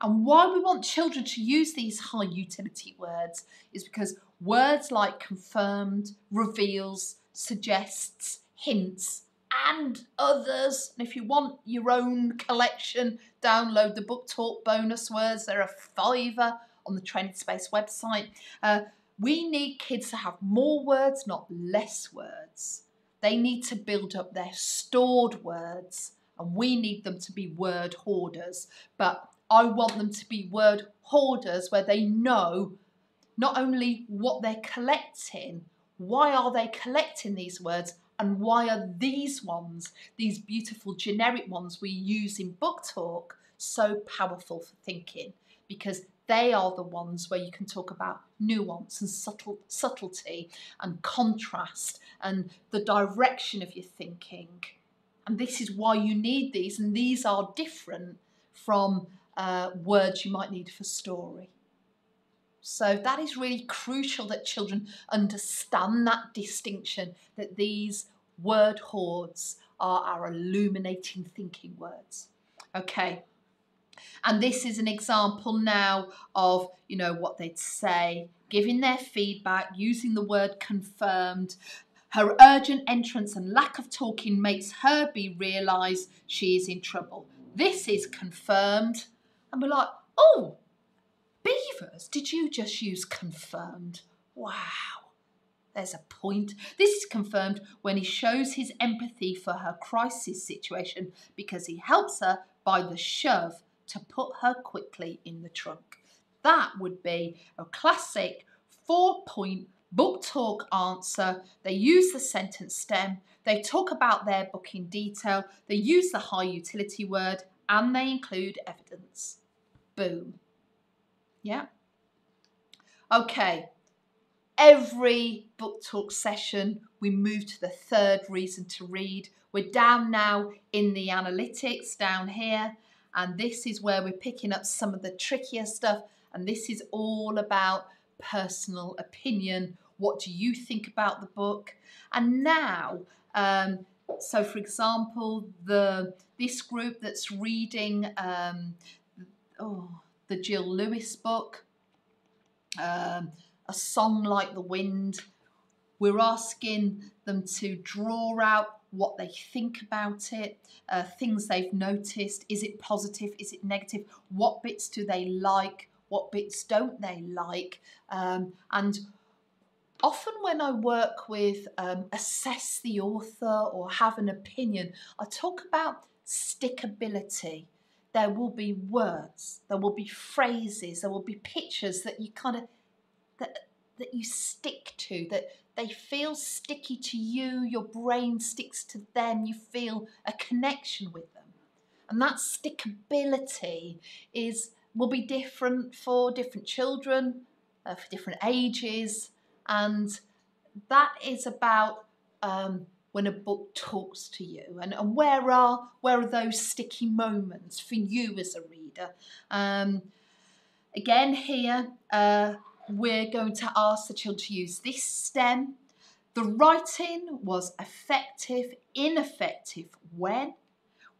And why we want children to use these high utility words is because words like confirmed, reveals, suggests, hints and others. And if you want your own collection, download the Book Talk bonus words. There are fiver on the Training Space website. Uh, we need kids to have more words, not less words. They need to build up their stored words, and we need them to be word hoarders. But I want them to be word hoarders where they know not only what they're collecting, why are they collecting these words, and why are these ones, these beautiful generic ones we use in book talk, so powerful for thinking? Because they are the ones where you can talk about nuance and subtle, subtlety and contrast and the direction of your thinking. And this is why you need these, and these are different from uh, words you might need for story. So that is really crucial that children understand that distinction, that these word hoards are our illuminating thinking words. Okay. And this is an example now of, you know, what they'd say, giving their feedback, using the word confirmed. Her urgent entrance and lack of talking makes Herbie realise she is in trouble. This is confirmed. And we're like, oh, Beavers, did you just use confirmed? Wow, there's a point. This is confirmed when he shows his empathy for her crisis situation because he helps her by the shove to put her quickly in the trunk. That would be a classic four point book talk answer. They use the sentence stem, they talk about their book in detail, they use the high utility word, and they include evidence. Boom. Yeah. Okay. every book talk session, we move to the third reason to read. We're down now in the analytics down here, and this is where we're picking up some of the trickier stuff. And this is all about personal opinion. What do you think about the book? And now, um, so for example, the this group that's reading um, oh, the Gill Lewis book, um, A Song Like the Wind, we're asking them to draw out what they think about it, uh, things they've noticed. Is it positive? Is it negative? What bits do they like? What bits don't they like? Um, and often when I work with um, assess the author or have an opinion, I talk about stickability. There will be words, there will be phrases, there will be pictures that you kind of that that you stick to, that they feel sticky to you, your brain sticks to them, you feel a connection with them. And that stickability is will be different for different children, uh, for different ages, and that is about um, when a book talks to you? And, and where are where are those sticky moments for you as a reader? Um, again here uh, we're going to ask the children to use this stem. The writing was effective ineffective when?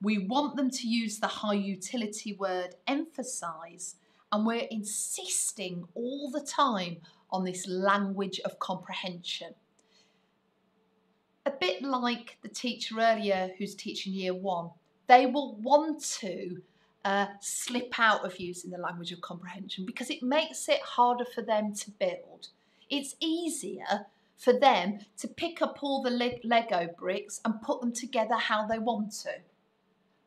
We want them to use the high utility word emphasize and we're insisting all the time on this language of comprehension a bit like the teacher earlier who's teaching year one. They will want to uh, slip out of using the language of comprehension because it makes it harder for them to build. It's easier for them to pick up all the le Lego bricks and put them together how they want to.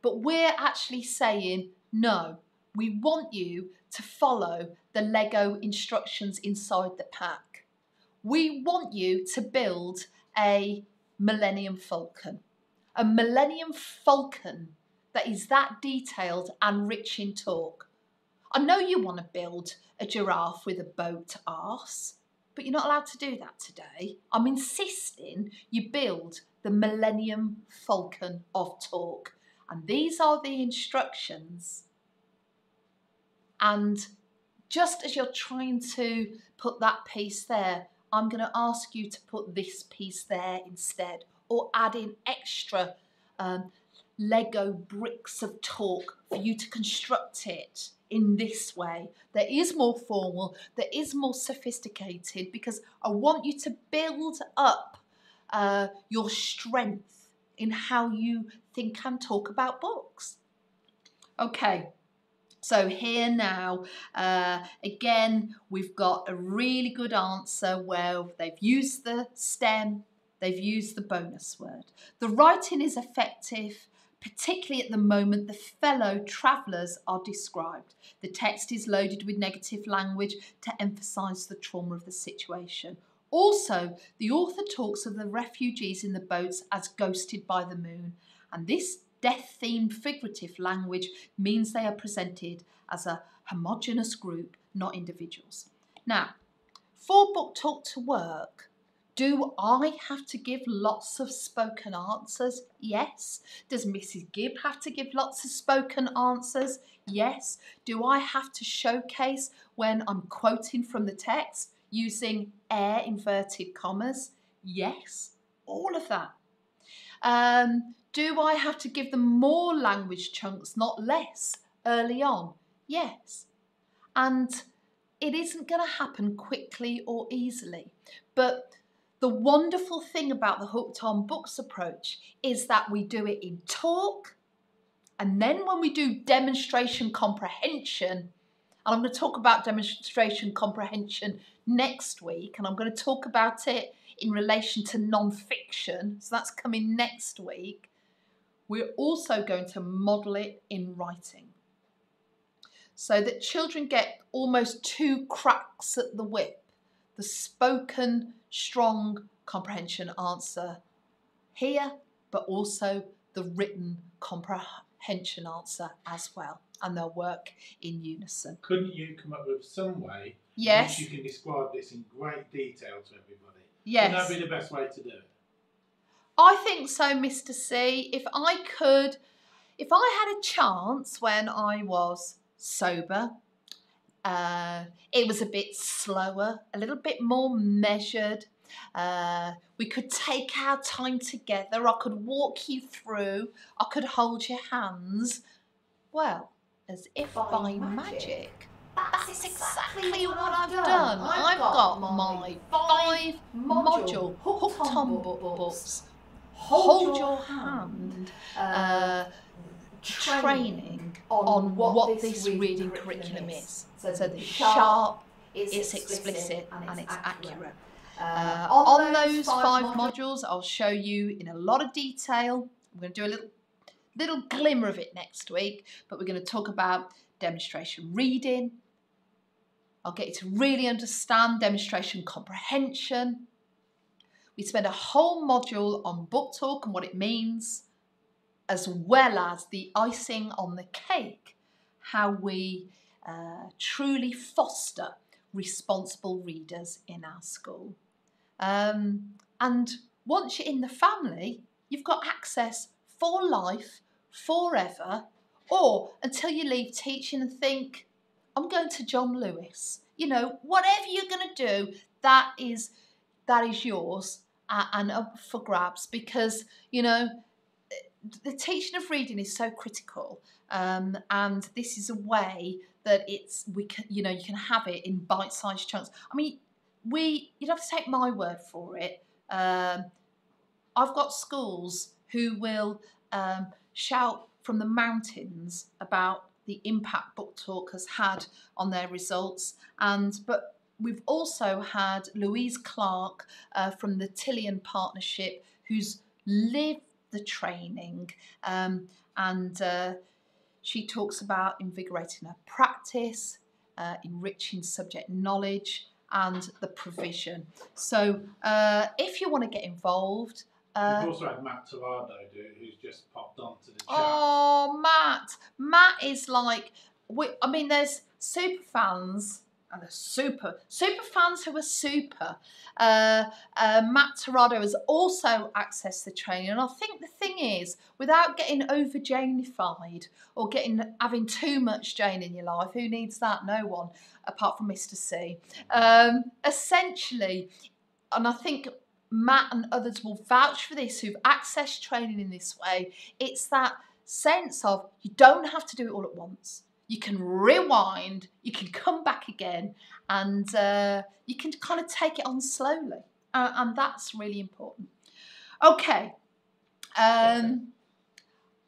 But we're actually saying, no, we want you to follow the Lego instructions inside the pack. We want you to build a Millennium Falcon. A Millennium Falcon that is that detailed and rich in talk. I know you want to build a giraffe with a boat arse, but you're not allowed to do that today. I'm insisting you build the Millennium Falcon of talk. And these are the instructions. And just as you're trying to put that piece there, I'm going to ask you to put this piece there instead or add in extra um, Lego bricks of talk for you to construct it in this way that is more formal, that is more sophisticated because I want you to build up uh, your strength in how you think and talk about books. Okay, so here now, uh, again, we've got a really good answer where they've used the stem, they've used the bonus word. The writing is effective, particularly at the moment the fellow travellers are described. The text is loaded with negative language to emphasise the trauma of the situation. Also, the author talks of the refugees in the boats as ghosted by the moon, and this death themed figurative language means they are presented as a homogenous group, not individuals. Now, for Book Talk to work, do I have to give lots of spoken answers? Yes. Does Mrs. Gibb have to give lots of spoken answers? Yes. Do I have to showcase when I'm quoting from the text using air inverted commas? Yes. All of that. Um, do I have to give them more language chunks, not less, early on? Yes. And it isn't going to happen quickly or easily. But the wonderful thing about the Hooked on Books approach is that we do it in talk, and then when we do demonstration comprehension, and I'm going to talk about demonstration comprehension next week, and I'm going to talk about it in relation to non-fiction, so that's coming next week. We're also going to model it in writing so that children get almost two cracks at the whip the spoken, strong comprehension answer here, but also the written comprehension answer as well, and they'll work in unison. Couldn't you come up with some way in Yes, which you can describe this in great detail to everybody? yes. Wouldn't that be the best way to do it? I think so, Mr. C. If I could, if I had a chance when I was sober, uh, it was a bit slower, a little bit more measured. Uh, we could take our time together. I could walk you through. I could hold your hands. Well, as if by, By magic. magic. That's exactly what I've done. I've got my five module hooked on book books. Hold your hand uh, training on what this reading curriculum is. So that sharp, it's explicit, and it's accurate. Uh, on those five modules, I'll show you in a lot of detail. We're going to do a little, little glimmer of it next week, but we're going to talk about demonstration reading. I'll get you to really understand demonstration comprehension. We spend a whole module on book talk and what it means, as well as the icing on the cake, how we uh, truly foster responsible readers in our school. Um, and once you're in the family, you've got access for life, forever, or until you leave teaching and think, I'm going to John Lewis. You know, whatever you're going to do, that is that is yours and up for grabs because you know the teaching of reading is so critical, um, and this is a way that it's we can you know you can have it in bite-sized chunks. I mean, we you'd have to take my word for it. Um, I've got schools who will um, shout from the mountains about the impact book talk has had on their results, and but we've also had Louise Clark uh, from the Tillian Partnership who's lived the training um, and uh, she talks about invigorating her practice, uh, enriching subject knowledge, and the provision. So, uh, if you want to get involved, uh, We've also had Matt Torrado do it, who's just popped onto the chat. oh, Matt, Matt is like, we, I mean, there's super fans. And the super, super fans who are super. Uh, uh, Matt Torrado has also accessed the training, and I think the thing is, without getting over Janeified or getting having too much Jane in your life, who needs that? No one, apart from Mr. C. Um, essentially, and I think Matt and others will vouch for this who've accessed training in this way. It's that sense of you don't have to do it all at once. You can rewind, you can come back again, and uh, you can kind of take it on slowly. Uh, and that's really important. Okay. Um,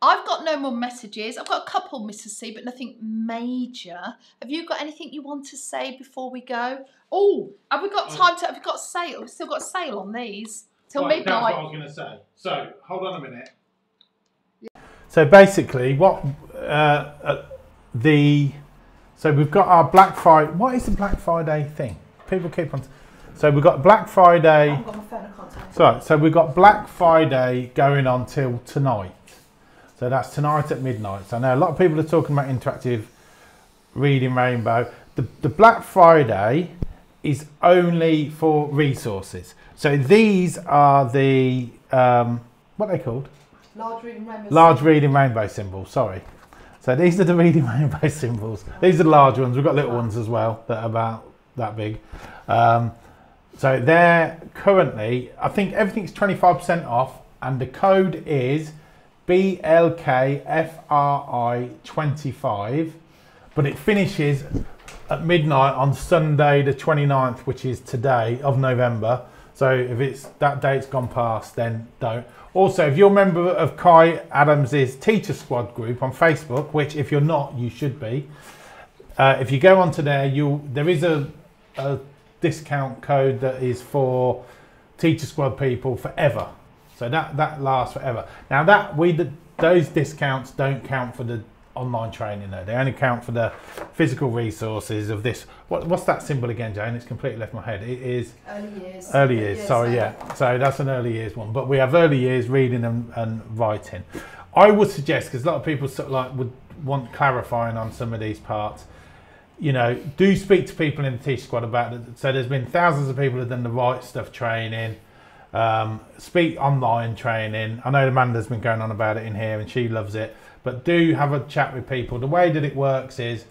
I've got no more messages. I've got a couple, Mrs. C, but nothing major. Have you got anything you want to say before we go? Oh, have we got Oh. time to? Have we got a sale? We've still got a sale on these till Right, That's what. I was going to say. So, hold on a minute. So basically, what uh, uh, the so we've got our Black Friday. What is the Black Friday thing? People keep on. So we've got Black Friday. I've got my phone, I can't tell. So, so we've got Black Friday going on till tonight. So that's tonight at midnight. So now a lot of people are talking about interactive reading rainbow. The, the Black Friday is only for resources. So these are the um, what are they called? Large reading rainbow. Large reading rainbow symbols. Sorry. So these are the reading rainbow symbols. These are the large ones. We've got little ones as well that are about that big. Um, so they're currently, I think everything's 25% off, and the code is BLKFRI25, but it finishes at midnight on Sunday, the 29th, which is today of November. So if it's that date's gone past, then don't. Also, if you're a member of Kai Adams's Teacher Squad group on Facebook, which if you're not, you should be. Uh, if you go onto there, you there is a, a discount code that is for Teacher Squad people forever. So that that lasts forever. Now that we the, those discounts don't count for the online training though. They only count for the physical resources of this. What, what's that symbol again, Jane? It's completely left my head. It is Early years. early years. Yes, Sorry, so- yeah. So that's an early years one. But we have early years reading and, and writing. I would suggest because a lot of people sort of like would want clarifying on some of these parts. You know, do speak to people in the Teach Squad about it. So there's been thousands of people who've done the Write Stuff training, um, speak online training. I know Amanda's been going on about it in here and she loves it. But do have a chat with people. The way that it works is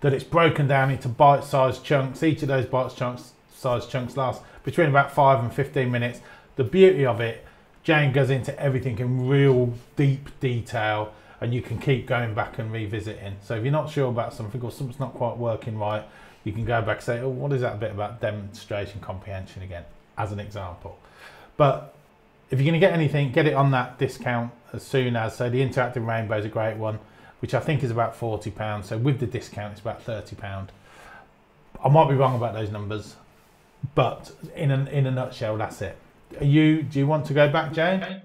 that it's broken down into bite-sized chunks. Each of those bite-sized chunks lasts between about five and 15 minutes. The beauty of it, Jane goes into everything in real deep detail and you can keep going back and revisiting. So if you're not sure about something or something's not quite working right, you can go back and say, oh, what is that bit about demonstration comprehension again, as an example. But if you're going to get anything, get it on that discount as soon as. So the interactive rainbow is a great one which I think is about forty pounds. So with the discount, it's about thirty pound. I might be wrong about those numbers, but in a, in a nutshell, that's it. Are you? Do you want to go back, Jane?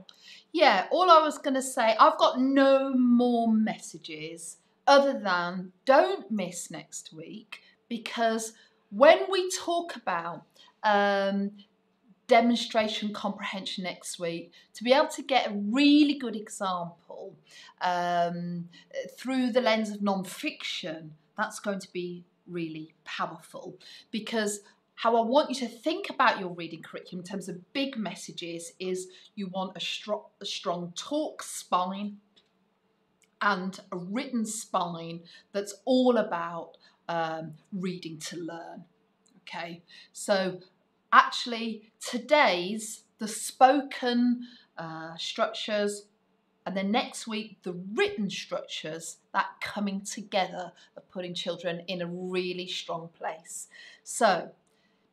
Yeah, all I was going to say, I've got no more messages other than don't miss next week because when we talk about um, demonstration comprehension next week to be able to get a really good example um, through the lens of non-fiction that's going to be really powerful because how I want you to think about your reading curriculum in terms of big messages is you want a, strong, a strong talk spine and a written spine that's all about um, reading to learn. Okay, so actually today's the spoken uh, structures and then next week the written structures that coming together of putting children in a really strong place. So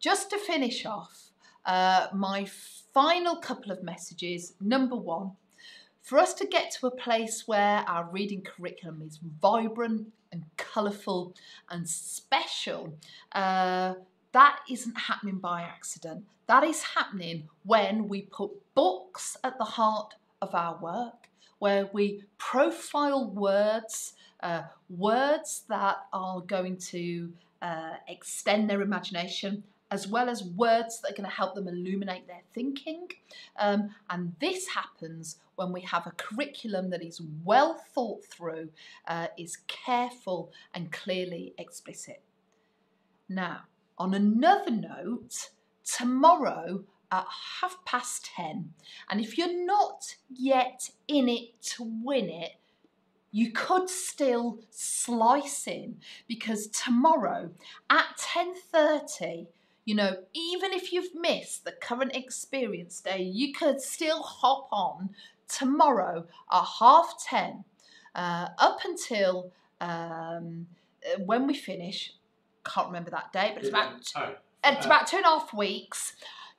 just to finish off uh, my final couple of messages. Number one for us to get to a place where our reading curriculum is vibrant and colourful and special uh, that isn't happening by accident. That is happening when we put books at the heart of our work, where we profile words, uh, words that are going to uh, extend their imagination, as well as words that are going to help them illuminate their thinking. Um, and this happens when we have a curriculum that is well thought through, uh, is careful and clearly explicit. Now, on another note, tomorrow at half past 10, and if you're not yet in it to win it, you could still slice in because tomorrow at 10:30 you know even if you've missed the current experience day you could still hop on tomorrow at half 10 uh, up until um, uh, when we finish can't remember that date, but it's about oh, it's uh, about two and a half weeks.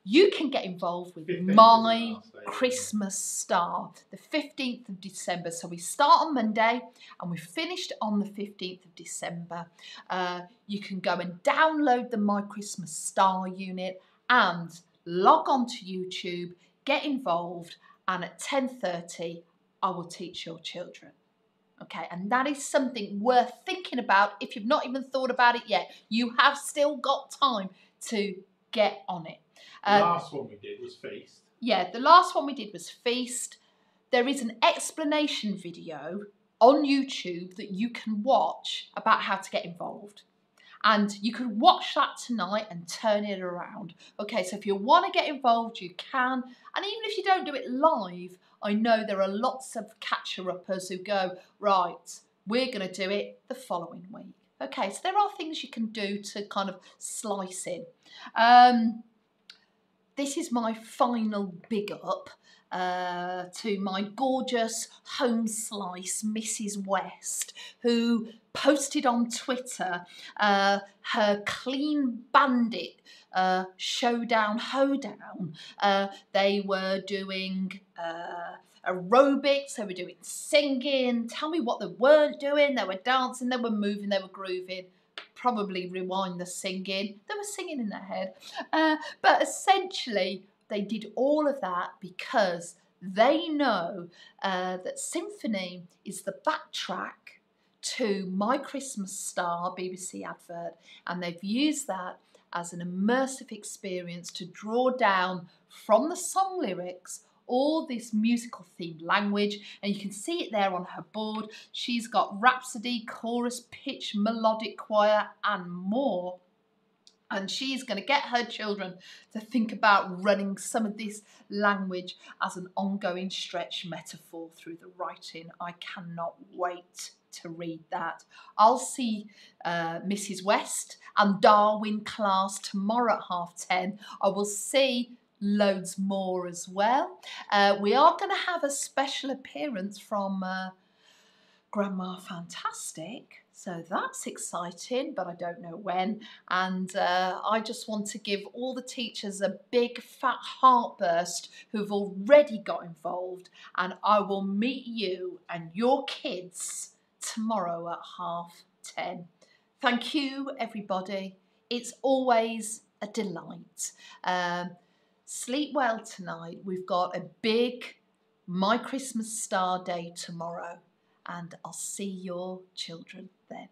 You can get involved with my Christmas Star, the 15th of December. So we start on Monday and we finished on the 15th of December. Uh, you can go and download the My Christmas Star unit and log on to YouTube, get involved, and at 10:30 I will teach your children. Okay, and that is something worth thinking about if you've not even thought about it yet. You have still got time to get on it. The um, last one we did was Feast. Yeah, the last one we did was Feast. There is an explanation video on YouTube that you can watch about how to get involved. And you can watch that tonight and turn it around. Okay, so if you want to get involved, you can. And even if you don't do it live, I know there are lots of catcher-uppers who go, right, we're going to do it the following week. Okay, so there are things you can do to kind of slice in. Um, this is my final big up uh, to my gorgeous home slice, Mrs. West, who posted on Twitter uh, her Clean Bandit showdown hoedown. Uh, they were doing uh, aerobics, they were doing singing. Tell me what they weren't doing. They were dancing, they were moving, they were grooving. Probably rewind the singing. They were singing in their head. Uh, but essentially, they did all of that because they know uh, that symphony is the backtrack to My Christmas Star BBC advert, and they've used that as an immersive experience to draw down from the song lyrics all this musical themed language, and you can see it there on her board. She's got Rhapsody, chorus, pitch, melodic choir, and more. And she's going to get her children to think about running some of this language as an ongoing stretch metaphor through the writing. I cannot wait to read that. I'll see uh, Mrs. West and Darwin class tomorrow at half 10. I will see loads more as well. Uh, we are going to have a special appearance from uh, Grandma Fantastic. So that's exciting, but I don't know when. And uh, I just want to give all the teachers a big fat heartburst who've already got involved. And I will meet you and your kids tomorrow at half 10. Thank you, everybody. It's always a delight. Um, sleep well tonight. We've got a big My Christmas Star Day tomorrow, and I'll see your children then.